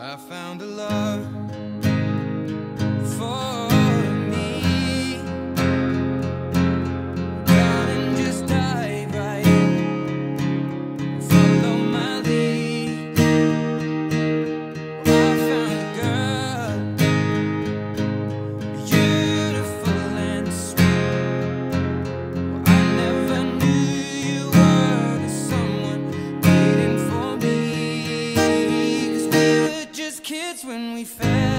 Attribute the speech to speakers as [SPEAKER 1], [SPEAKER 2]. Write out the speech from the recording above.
[SPEAKER 1] I found a love kids when we fail.